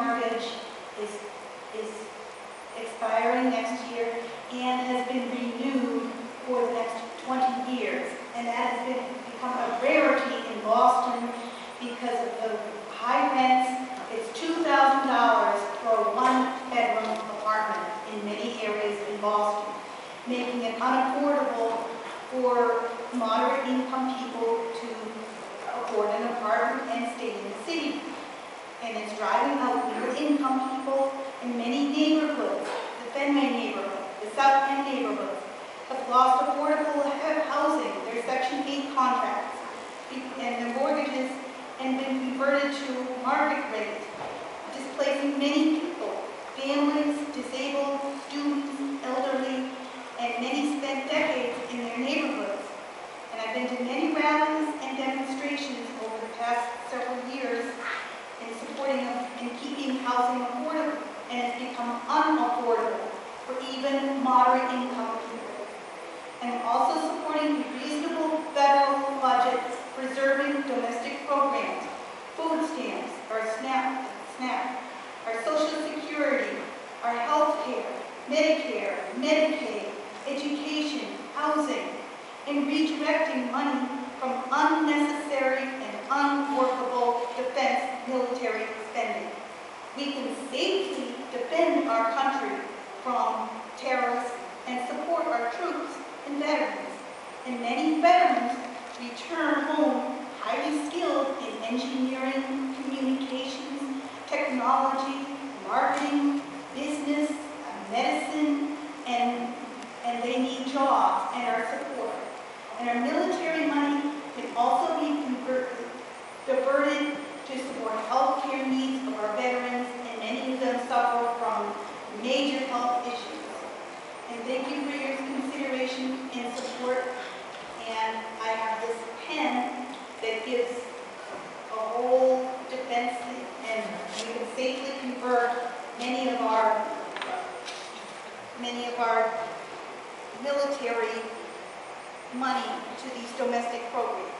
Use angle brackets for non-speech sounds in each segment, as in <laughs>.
mortgage is, is expiring next year and has been renewed for the next 20 years. And that has been, become a rarity in Boston because of the high rents. It's $2,000 for a one-bedroom apartment in many areas in Boston, making it unaffordable for moderate income people to afford an apartment and stay in the city. And it's driving out middle income people in many neighborhoods, the Fenway neighborhood, the South End neighborhoods, have lost affordable housing, their Section 8 contracts, and their mortgages, and been converted to market rate, displacing many people, families, disabled, students, elderly, and many spent decades in their neighborhoods. And I've been to many rallies and demonstrations over the past several years in supporting of- and keeping housing affordable, and it's become unaffordable for even moderate income people. And also supporting reasonable federal budgets preserving domestic programs, food stamps, our SNAP, SNAP, our social security, our health care, Medicare, Medicaid, education, housing, and redirecting money from unnecessary and unworkable defense military spending. We can safely defend our country from terrorists and support our troops and veterans. And many veterans return home highly skilled in engineering, communications, technology, marketing, business, medicine, and, and they need jobs and our support. And our military money can also be diverted to support health care needs of our veterans, and many of them suffer from major health issues. And thank you for your consideration and support. And I have this pen that gives a whole defense, and we can safely convert many of our, many of our military money to these domestic programs.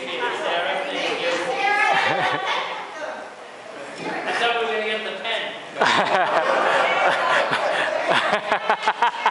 I thought we were gonna get the pen. <laughs>